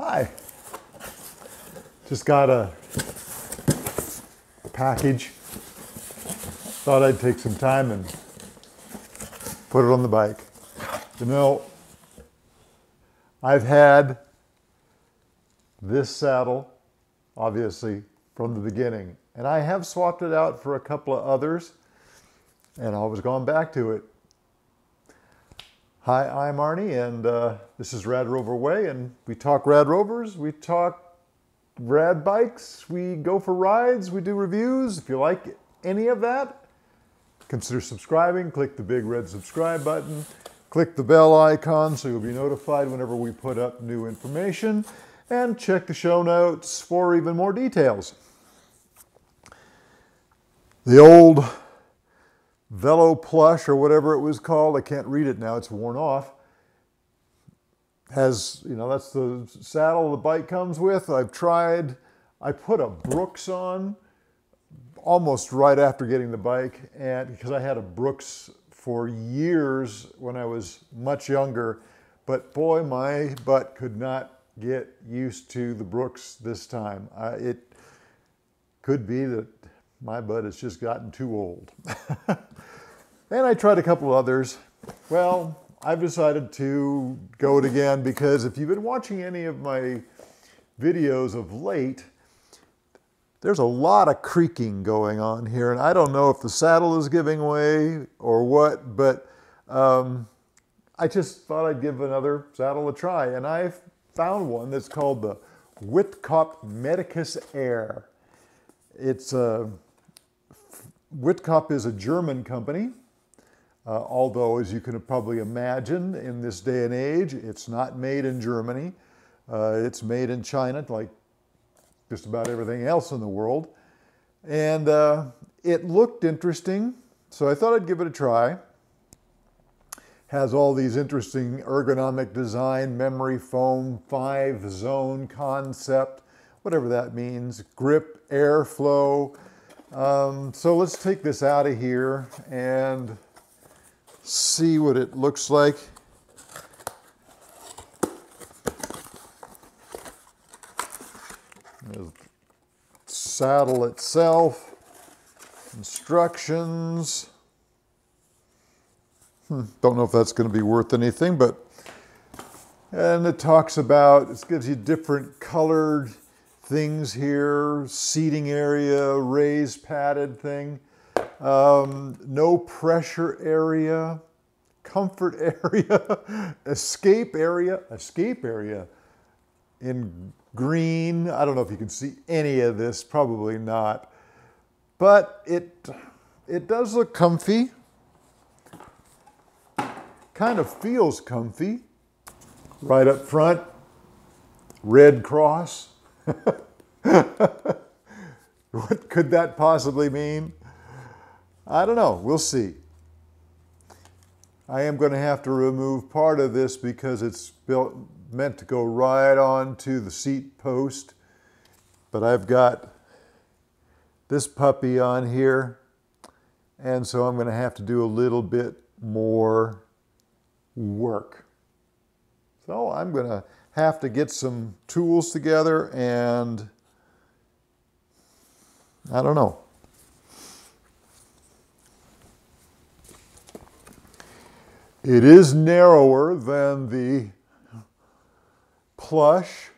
Hi. Just got a package. Thought I'd take some time and put it on the bike. You know, I've had this saddle, obviously, from the beginning. And I have swapped it out for a couple of others and I was going back to it. Hi, I'm Arnie, and uh, this is Rad Rover Way, and we talk Rad Rovers, we talk rad bikes, we go for rides, we do reviews. If you like any of that, consider subscribing. Click the big red subscribe button. Click the bell icon so you'll be notified whenever we put up new information. And check the show notes for even more details. The old Velo Plush or whatever it was called, I can't read it now, it's worn off, has, you know, that's the saddle the bike comes with. I've tried, I put a Brooks on almost right after getting the bike, and because I had a Brooks for years when I was much younger, but boy, my butt could not get used to the Brooks this time. It could be that my butt has just gotten too old. and I tried a couple others. Well, I've decided to go it again because if you've been watching any of my videos of late, there's a lot of creaking going on here, and I don't know if the saddle is giving way or what, but um, I just thought I'd give another saddle a try, and I found one that's called the Wittkop Medicus Air. It's a Wittkop is a German company, uh, although, as you can probably imagine, in this day and age, it's not made in Germany. Uh, it's made in China, like just about everything else in the world. And uh, it looked interesting, so I thought I'd give it a try. Has all these interesting ergonomic design, memory foam, five zone concept, whatever that means, grip, airflow. Um, so let's take this out of here and see what it looks like. The saddle itself, instructions. Hmm, don't know if that's going to be worth anything, but and it talks about it gives you different colored things here, seating area, raised padded thing, um, no pressure area, comfort area, escape area, escape area in green. I don't know if you can see any of this, probably not. But it, it does look comfy. Kind of feels comfy. Right up front, red cross. what could that possibly mean? I don't know. We'll see. I am going to have to remove part of this because it's built meant to go right on to the seat post. But I've got this puppy on here. And so I'm going to have to do a little bit more work. So I'm going to have to get some tools together and I don't know. It is narrower than the plush.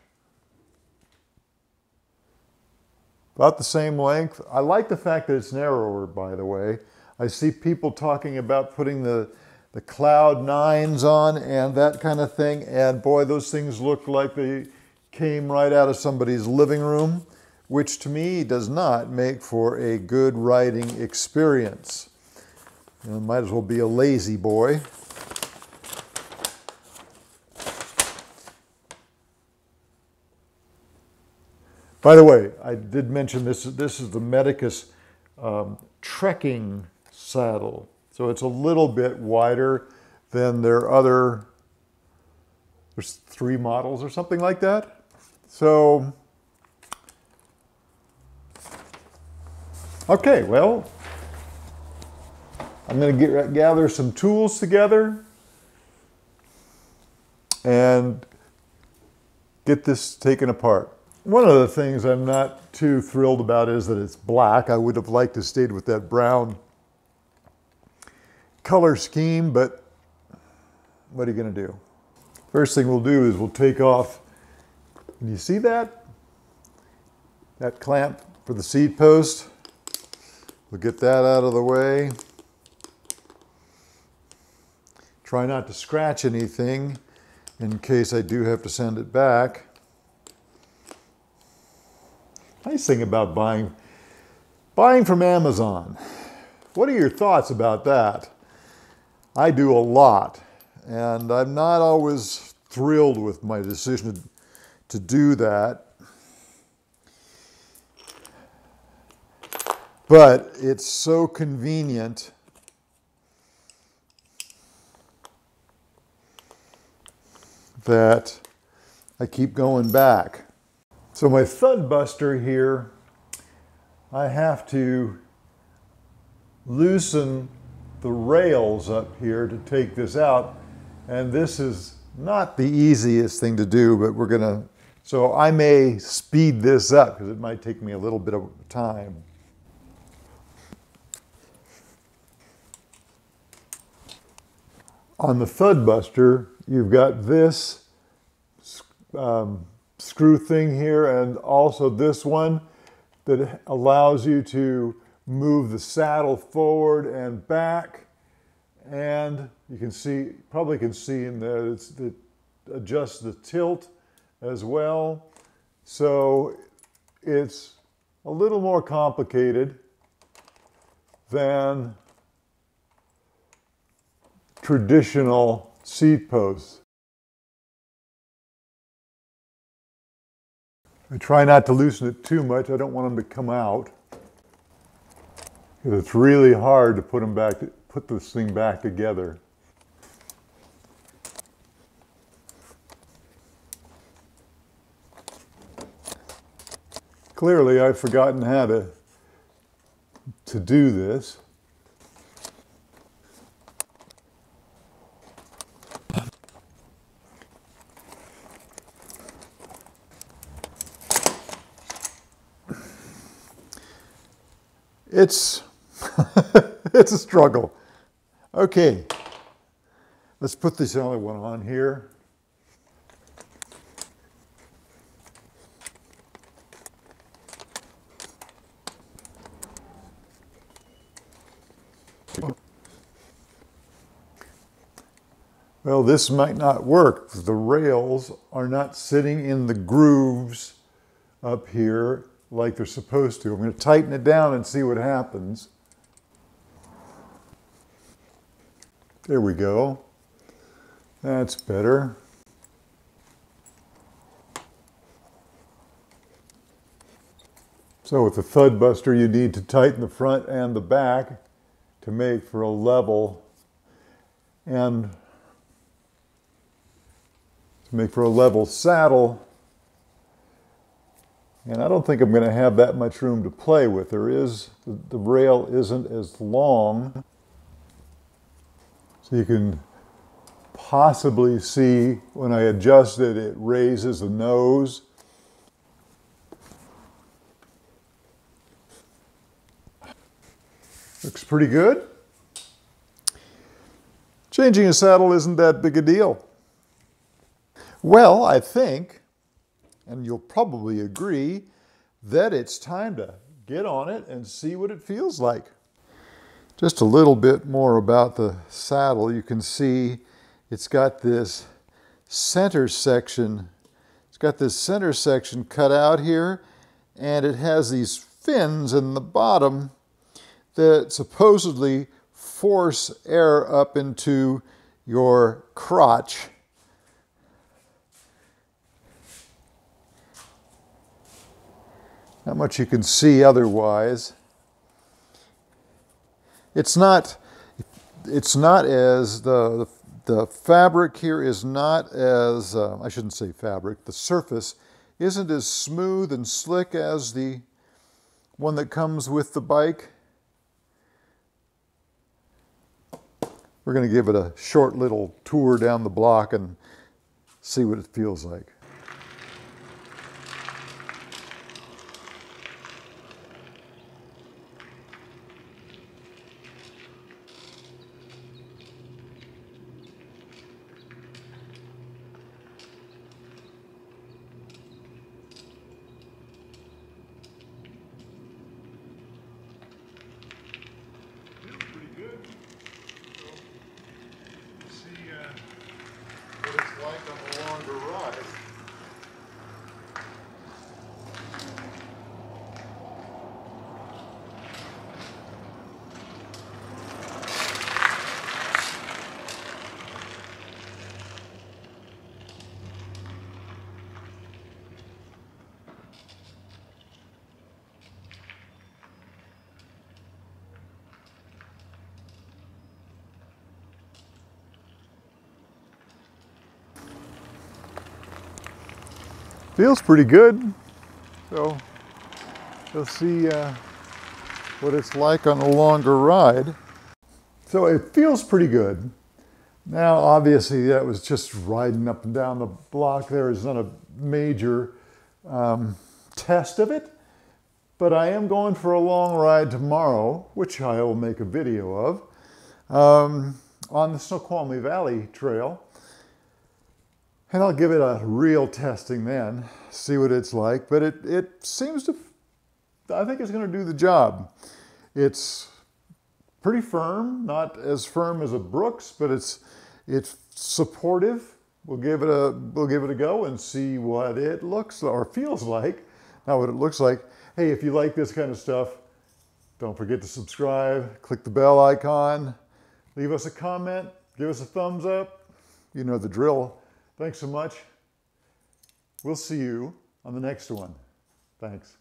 About the same length. I like the fact that it's narrower, by the way. I see people talking about putting the, the Cloud 9s on and that kind of thing. And boy, those things look like they came right out of somebody's living room, which to me does not make for a good riding experience. You know, might as well be a lazy boy. By the way, I did mention this. This is the Medicus um, trekking saddle. So it's a little bit wider than their other, there's three models or something like that. So, okay, well, I'm going to get, gather some tools together and get this taken apart. One of the things I'm not too thrilled about is that it's black. I would have liked to stayed with that brown color scheme, but what are you gonna do? First thing we'll do is we'll take off, can you see that? That clamp for the seat post. We'll get that out of the way. Try not to scratch anything in case I do have to send it back. Nice thing about buying, buying from Amazon. What are your thoughts about that? I do a lot, and I'm not always thrilled with my decision to, do that. But it's so convenient that I keep going back. So my Thudbuster here, I have to loosen the rails up here to take this out. And this is not the easiest thing to do, but we're gonna, so I may speed this up because it might take me a little bit of time. On the Thudbuster, you've got this um, screw thing here and also this one that allows you to move the saddle forward and back and you can see probably can see in there it's the adjusts the tilt as well so it's a little more complicated than traditional seat posts. I try not to loosen it too much. I don't want them to come out. It's really hard to put them back, put this thing back together. Clearly, I've forgotten how to, to do this. It's, it's a struggle. Okay, let's put this other one on here. Well, this might not work. The rails are not sitting in the grooves up here like they're supposed to. I'm going to tighten it down and see what happens. There we go. That's better. So with the Thudbuster, you need to tighten the front and the back to make for a level and to make for a level saddle and I don't think I'm going to have that much room to play with. There is, the, the rail isn't as long. So you can possibly see when I adjust it, it raises the nose. Looks pretty good. Changing a saddle isn't that big a deal. Well, I think and you'll probably agree that it's time to get on it and see what it feels like. Just a little bit more about the saddle. You can see it's got this center section. It's got this center section cut out here and it has these fins in the bottom that supposedly force air up into your crotch Not much you can see otherwise. It's not, it's not as, the, the, the fabric here is not as, uh, I shouldn't say fabric, the surface isn't as smooth and slick as the one that comes with the bike. We're going to give it a short little tour down the block and see what it feels like. Feels pretty good. So you'll see uh, what it's like on a longer ride. So it feels pretty good. Now, obviously, that was just riding up and down the block. There is not a major um, test of it, but I am going for a long ride tomorrow, which I will make a video of, um, on the Snoqualmie Valley Trail. And I'll give it a real testing then, see what it's like. But it, it seems to, I think it's going to do the job. It's pretty firm, not as firm as a Brooks, but it's, it's supportive. We'll give it a, we'll give it a go and see what it looks or feels like. Not what it looks like. Hey, if you like this kind of stuff, don't forget to subscribe, click the bell icon, leave us a comment, give us a thumbs up. You know the drill. Thanks so much. We'll see you on the next one. Thanks.